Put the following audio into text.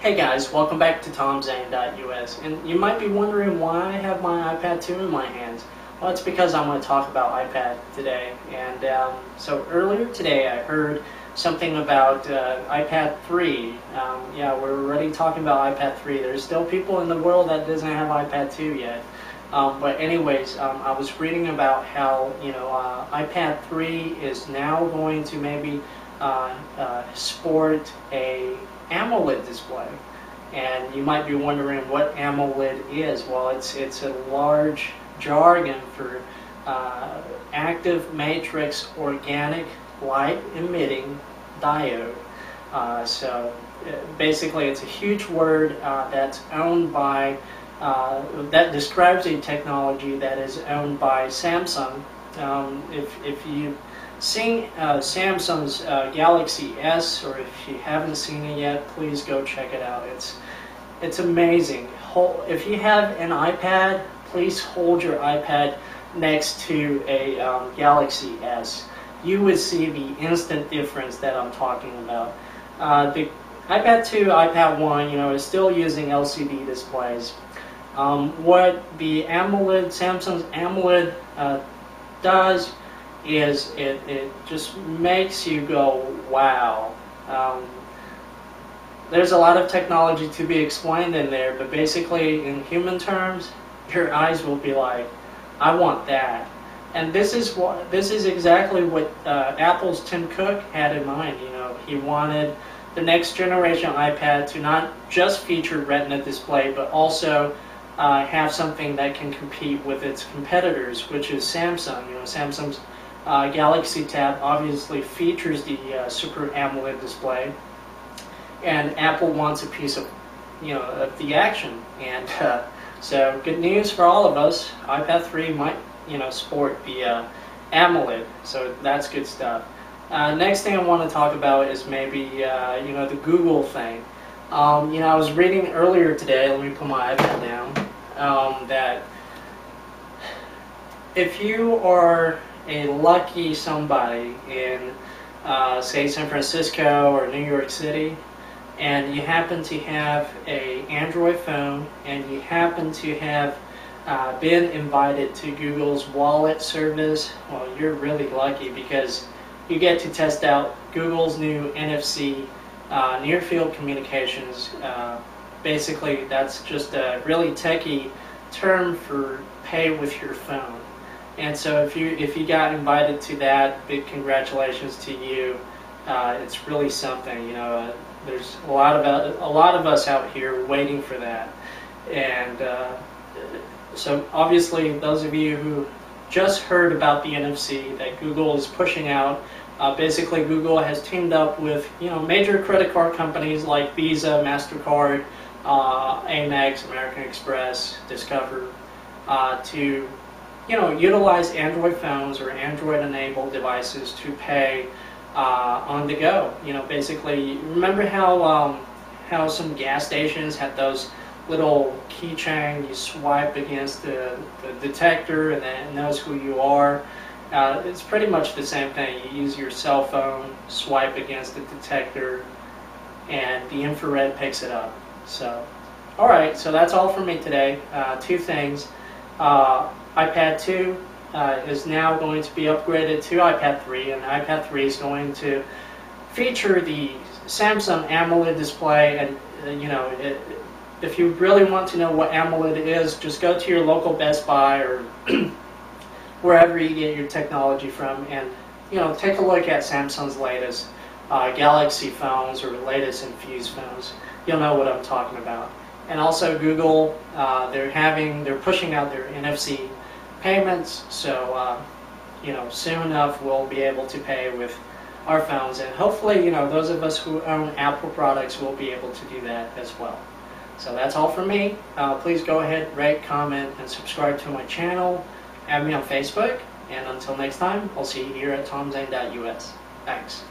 Hey guys, welcome back to tomzhang.us. And you might be wondering why I have my iPad 2 in my hands. Well, it's because I'm going to talk about iPad today. And um, so earlier today I heard something about uh, iPad 3. Um, yeah, we're already talking about iPad 3. There's still people in the world that doesn't have iPad 2 yet. Um, but anyways, um, I was reading about how, you know, uh, iPad 3 is now going to maybe sport a AMOLED display. And you might be wondering what AMOLED is. Well, it's, it's a large jargon for uh, active matrix organic light emitting diode. Uh, so uh, basically it's a huge word uh, that's owned by, uh, that describes a technology that is owned by Samsung. Um, if, if you Seeing uh, Samsung's uh, Galaxy S, or if you haven't seen it yet, please go check it out. It's it's amazing. If you have an iPad, please hold your iPad next to a um, Galaxy S. You would see the instant difference that I'm talking about. Uh, the iPad 2, iPad 1, you know, is still using LCD displays. Um, what the AMOLED, Samsung's AMOLED uh, does is it, it just makes you go, wow. Um, there's a lot of technology to be explained in there, but basically, in human terms, your eyes will be like, I want that. And this is what this is exactly what uh, Apple's Tim Cook had in mind. You know, he wanted the next generation iPad to not just feature Retina display, but also uh, have something that can compete with its competitors, which is Samsung. You know, Samsung's uh, Galaxy Tab obviously features the uh, Super AMOLED display, and Apple wants a piece of, you know, of the action. And uh, so, good news for all of us. iPad 3 might, you know, sport the uh, AMOLED, so that's good stuff. Uh, next thing I want to talk about is maybe, you know, the Google thing. Um, you know, I was reading earlier today. Let me put my iPad down. Um, that if you are a lucky somebody in, uh, say, San Francisco or New York City, and you happen to have a Android phone, and you happen to have uh, been invited to Google's Wallet service, well, you're really lucky because you get to test out Google's new NFC uh, near field communications. Uh, basically, that's just a really techy term for pay with your phone. And so if you if you got invited to that, big congratulations to you. Uh, it's really something. You know, uh, there's a lot of a lot of us out here waiting for that, and uh, so obviously those of you who just heard about the NFC that Google is pushing out. Uh, basically, Google has teamed up with you know major credit card companies like Visa, Mastercard, uh, Amex, American Express, Discover, uh, to you know, utilize Android phones or Android-enabled devices to pay uh, on the go. You know, basically, remember how um, how some gas stations had those little keychain you swipe against the, the detector and then it knows who you are. Uh, it's pretty much the same thing. You use your cell phone, swipe against the detector, and the infrared picks it up. So, all right. So that's all for me today. Uh, two things. Uh, iPad 2 uh, is now going to be upgraded to iPad 3, and iPad 3 is going to feature the Samsung AMOLED display. And uh, you know, it, if you really want to know what AMOLED is, just go to your local Best Buy or wherever you get your technology from, and you know, take a look at Samsung's latest uh, Galaxy phones or latest Infuse phones. You'll know what I'm talking about. And also Google, uh, they're having, they're pushing out their NFC payments. So, uh, you know, soon enough we'll be able to pay with our phones. And hopefully, you know, those of us who own Apple products will be able to do that as well. So that's all from me. Uh, please go ahead, rate, comment, and subscribe to my channel. Add me on Facebook. And until next time, I'll see you here at tomzhang.us. Thanks.